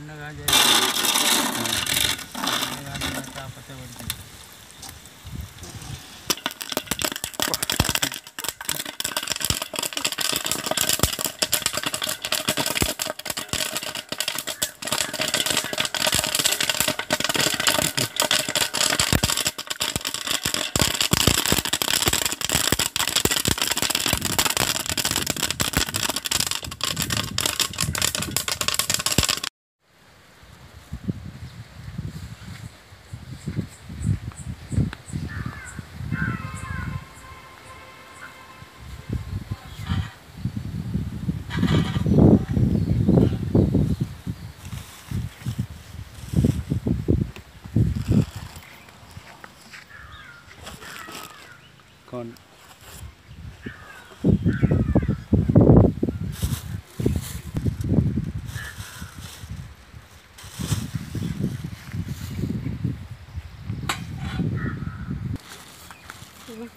ठंडक आ जाएगी।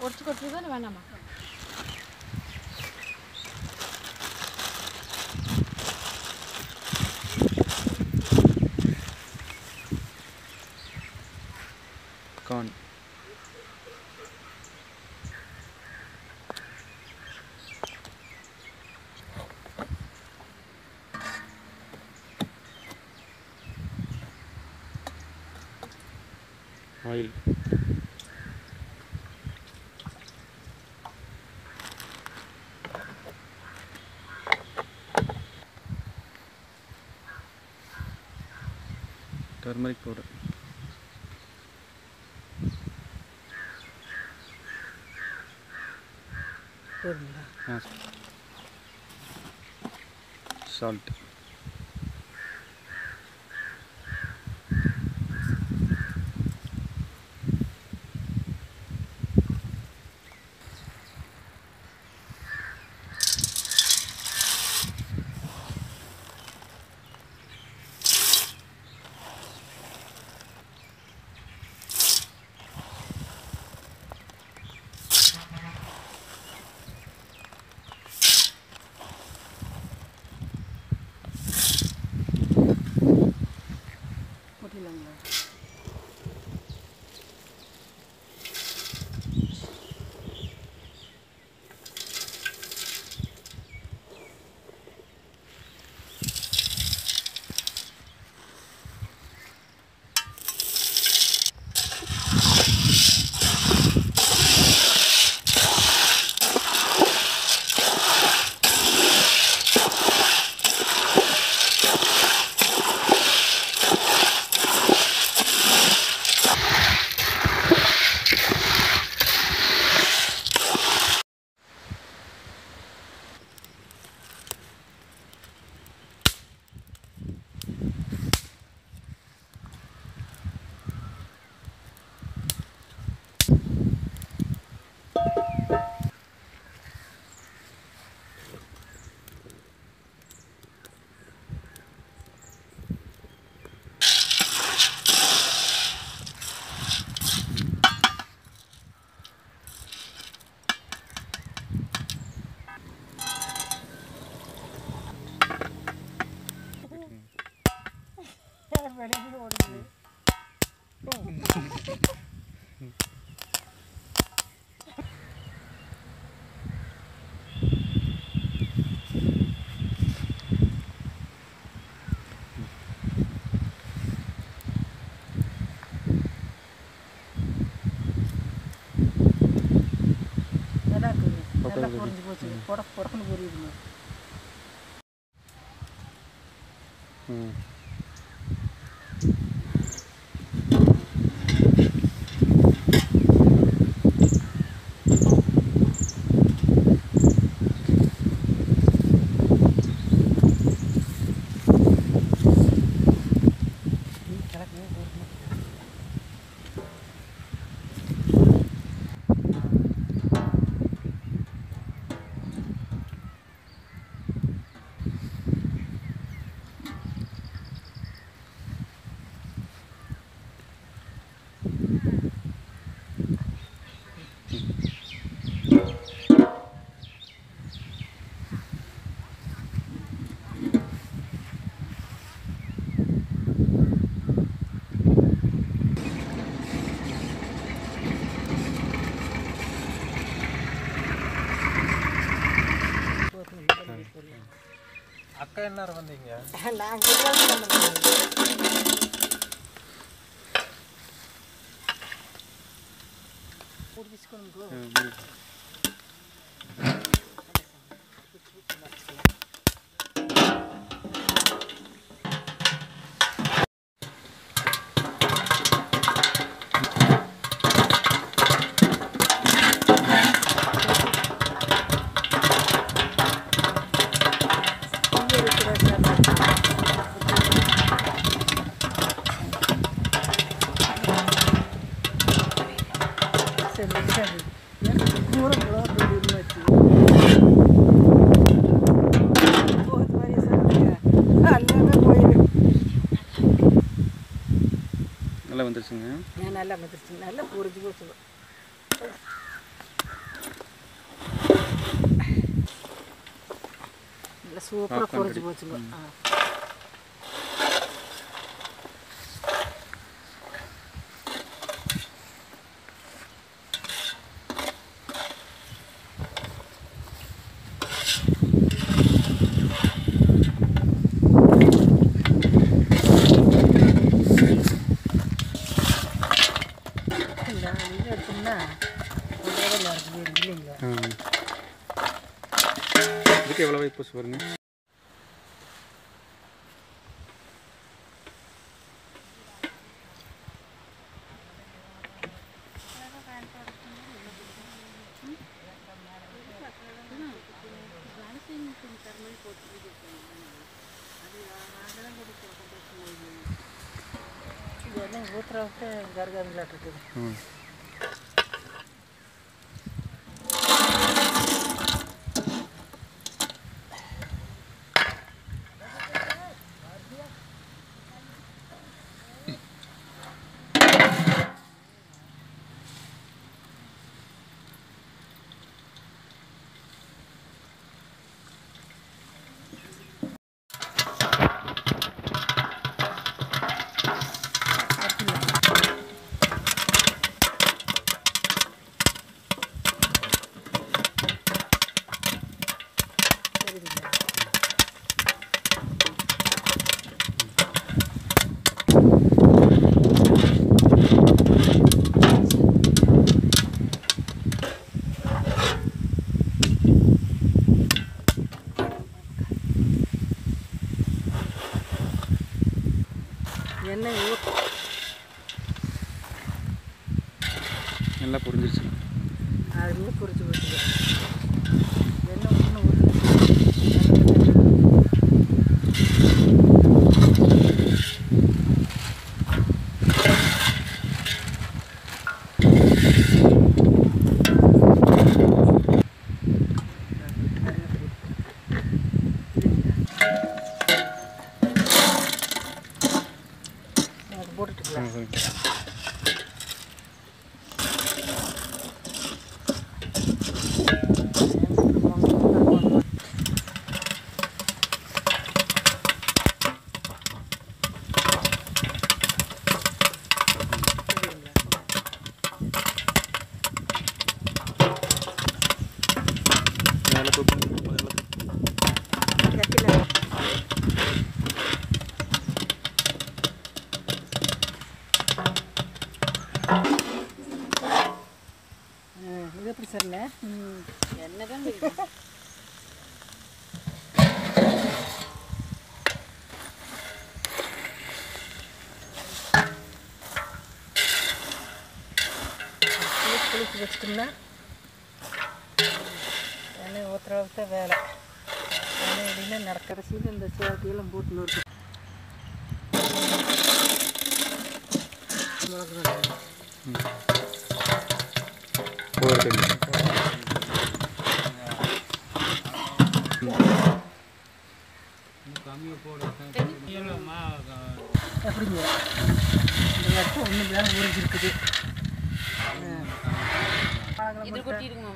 ortiga pegando vai na maca. Gone. Oil. Turmeric powder salt போச்சு புட புடக்குன்னு புரியுதுங்க ம். என்ன நேரம் வந்தீங்க? நாங்கள் நல்லா வந்துருச்சுங்க. நல்லா வந்துருச்சு. நல்லா புரிஞ்சு போச்சு. நல்லா சூப்பராக ready. போச்சுங்க. ஆ. गोत्र घर घर मिला हम्म। இது எப்படி சரிண்ணே என்னதான் குளிச்சு வச்சுட்டோம்னா எண்ணெய் ஊற்றுறவுக்கு வேலை எண்ணெய் இல்லைன்னா நடக்கடைசியில் இந்த சேவத்தையெல்லாம் போட்டுன்னு இருக்கு. மிளகு வெங்காயம். போகிறதுங்க கம்மியாக போடு இல்லைம்மா எப்படிங்க இந்த இடத்துல ஒன்று வேலை உறிஞ்சிருக்குது இது கொட்டிடுங்க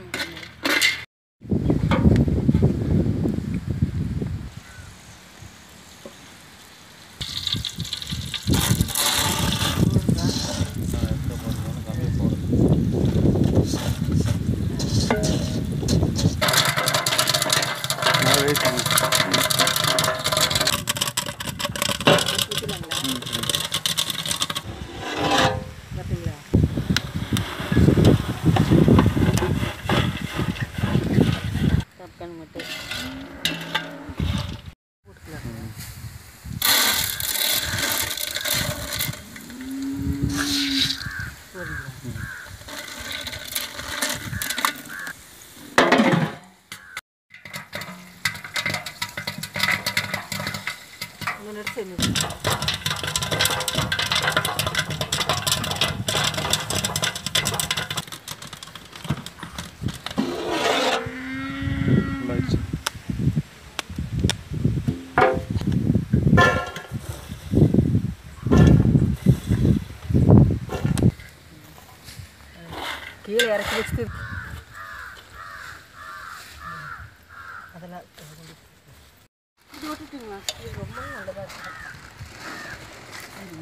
வச்சுட்டு அதெல்லாம் இது விட்டுட்டுங்களா இது ரொம்ப நல்லதாக இருக்கும் அது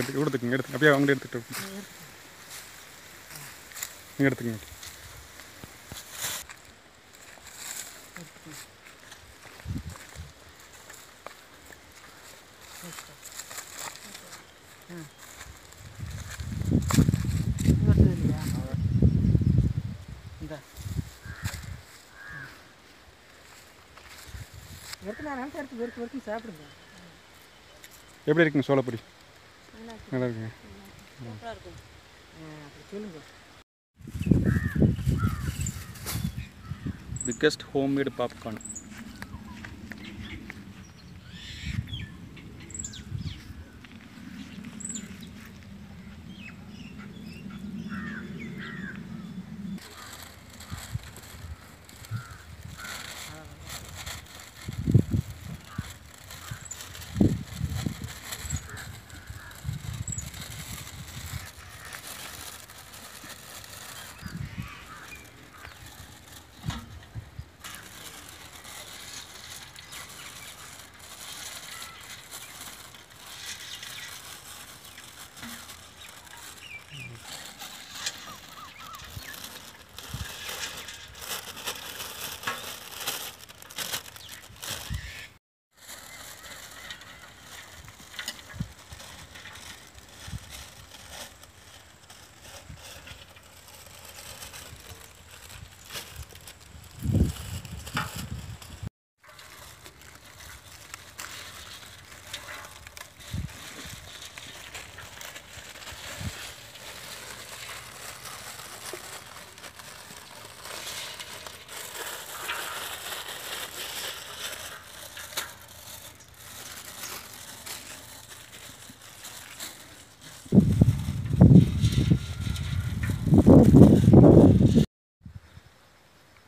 எடுத்து கொடுத்துக்குங்க எடுத்து அப்படியே அவங்க எடுத்துக்கிட்டு நீங்கள் எடுத்துக்கங்க. எடுத்து நான் எடுத்து வெறுத்து வெறுத்து சாப்பிடுங்க. எப்படி இருக்குங்க சோளப்பொடி? நல்லா இருக்குங்க சூப்பராக இருக்கும் அப்படி biggest homemade popcorn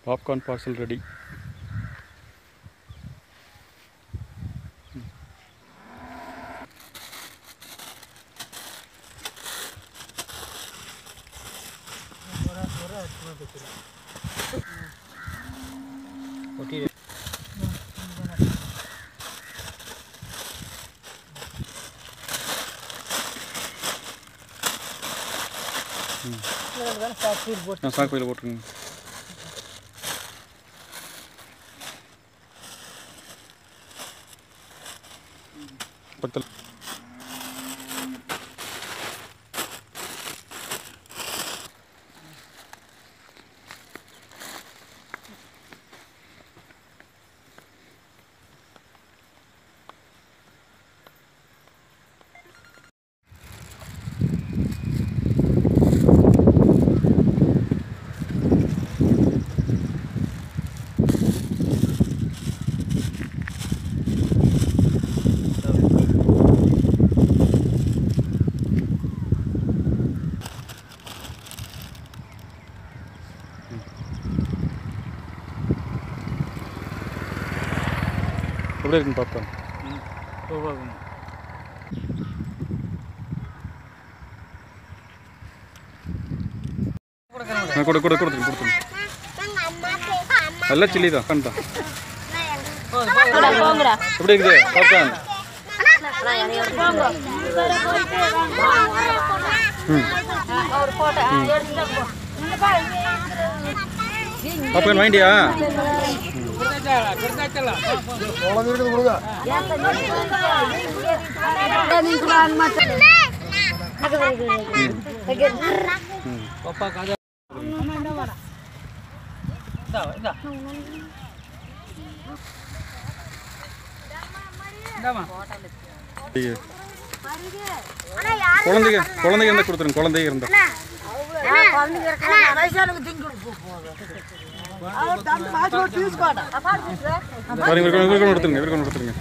popcorn parcel ready. நான் சாக்கு பையில் போட்டுருங்க. பக்கத்தில் எப்படி இருக்குன்னு பார்ப்போம். ரூபாய் நான் கொடு கொடு கொடுத்து கொடுத்துருங்க. சில்லி தான் கண் எப்படி இருக்குது? பார்ப்பேன் ம். வாங்கிட்டியா? குழந்தைங்க குழந்தைங்க என்ன கொடுத்துருங்க குழந்தைங்க இருந்தா. குழந்தைங்க குழந்தைங்க இருந்தால் கொடுத்துருங்க குழந்தைங்க இருந்தால் பாருங்க இவருக்கு இவருக்கு கொடுத்துருங்க. இவருக்கு கொடுத்துருங்க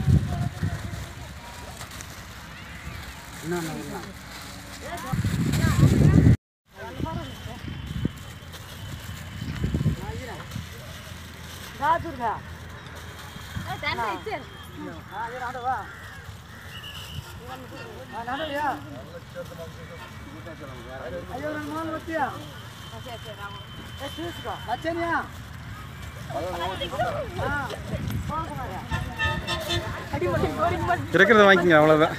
இருக்கிறத வாங்கிக்கங்க அவ்வளோதான்